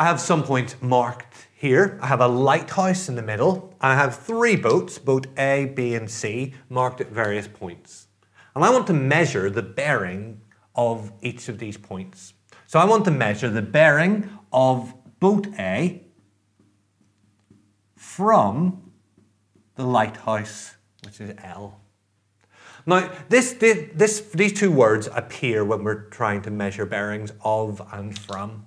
I have some points marked here. I have a lighthouse in the middle, and I have three boats, boat A, B, and C, marked at various points. And I want to measure the bearing of each of these points. So I want to measure the bearing of boat A from the lighthouse, which is L. Now, this, this, these two words appear when we're trying to measure bearings of and from.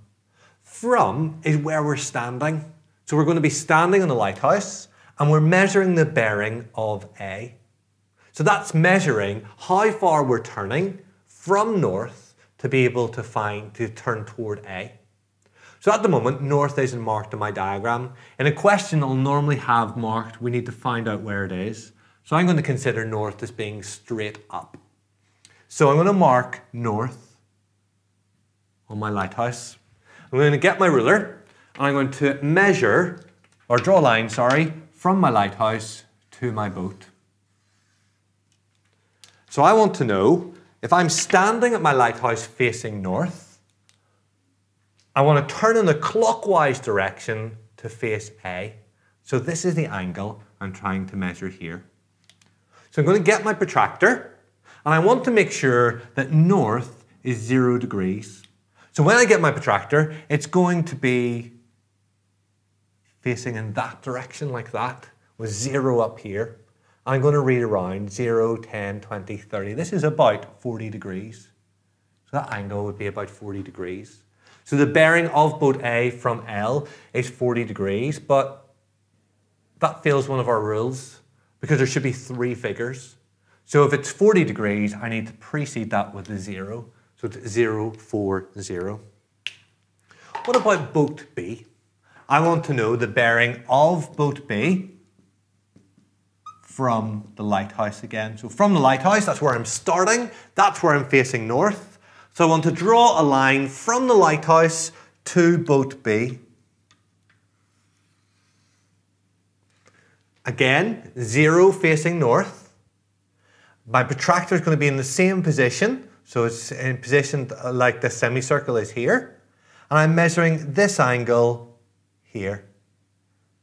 From is where we're standing. So we're going to be standing on the lighthouse and we're measuring the bearing of A. So that's measuring how far we're turning from north to be able to find, to turn toward A. So at the moment, north isn't marked in my diagram. In a question, I'll normally have marked, we need to find out where it is. So I'm going to consider north as being straight up. So I'm going to mark north on my lighthouse. I'm going to get my ruler and I'm going to measure, or draw a line, sorry, from my lighthouse to my boat. So I want to know if I'm standing at my lighthouse facing north, I want to turn in the clockwise direction to face A. So this is the angle I'm trying to measure here. So I'm going to get my protractor and I want to make sure that north is zero degrees. So when I get my protractor, it's going to be facing in that direction like that with zero up here. I'm going to read around 0, 10, 20, 30. This is about 40 degrees. So that angle would be about 40 degrees. So the bearing of boat A from L is 40 degrees, but that fails one of our rules because there should be three figures. So if it's 40 degrees, I need to precede that with a zero. So it's zero, four, zero. What about boat B? I want to know the bearing of boat B from the lighthouse again. So from the lighthouse, that's where I'm starting. That's where I'm facing north. So I want to draw a line from the lighthouse to boat B. Again, zero facing north. My protractor is going to be in the same position. So it's in position uh, like the semicircle is here. And I'm measuring this angle here.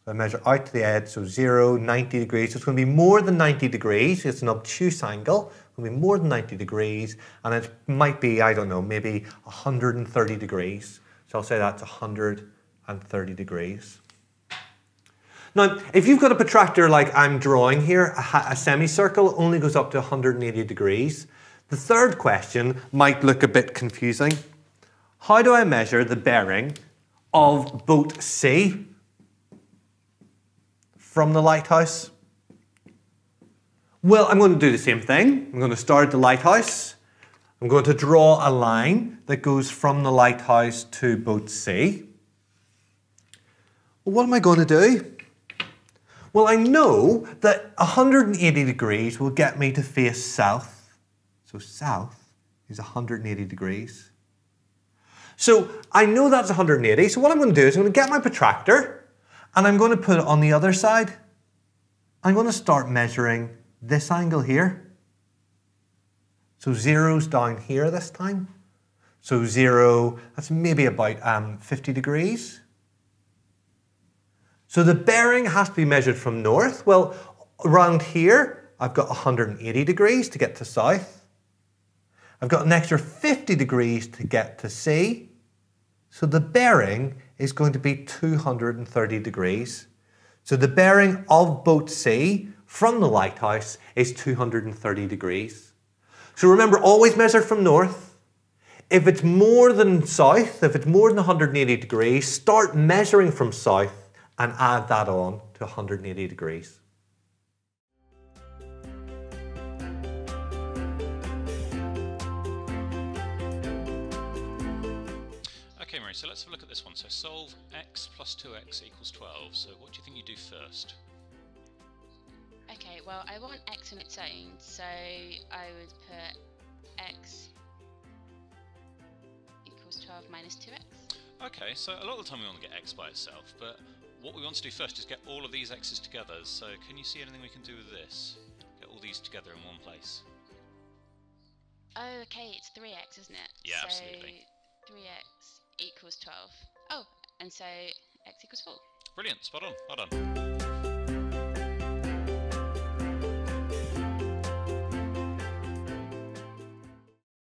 So I measure out to the edge, so 0, 90 degrees. So it's going to be more than 90 degrees. It's an obtuse angle. It's going to be more than 90 degrees. And it might be, I don't know, maybe 130 degrees. So I'll say that's 130 degrees. Now, if you've got a protractor like I'm drawing here, a, a semicircle only goes up to 180 degrees. The third question might look a bit confusing. How do I measure the bearing of boat C from the lighthouse? Well, I'm going to do the same thing. I'm going to start at the lighthouse. I'm going to draw a line that goes from the lighthouse to boat C. Well, what am I going to do? Well, I know that 180 degrees will get me to face south. So south is 180 degrees. So I know that's 180. So what I'm going to do is I'm going to get my protractor and I'm going to put it on the other side. I'm going to start measuring this angle here. So zero's down here this time. So zero, that's maybe about um, 50 degrees. So the bearing has to be measured from north. Well, around here, I've got 180 degrees to get to south. I've got an extra 50 degrees to get to C. So the bearing is going to be 230 degrees. So the bearing of boat C from the lighthouse is 230 degrees. So remember, always measure from north. If it's more than south, if it's more than 180 degrees, start measuring from south and add that on to 180 degrees. Okay, Mary, so let's have a look at this one. So solve x plus 2x equals 12. So what do you think you do first? Okay, well, I want x on its own, so I would put x equals 12 minus 2x. Okay, so a lot of the time we want to get x by itself, but what we want to do first is get all of these x's together. So can you see anything we can do with this? Get all these together in one place. Oh, okay, it's 3x, isn't it? Yeah, so absolutely. 3x equals 12. Oh, and so x equals 4. Brilliant, spot on, well done.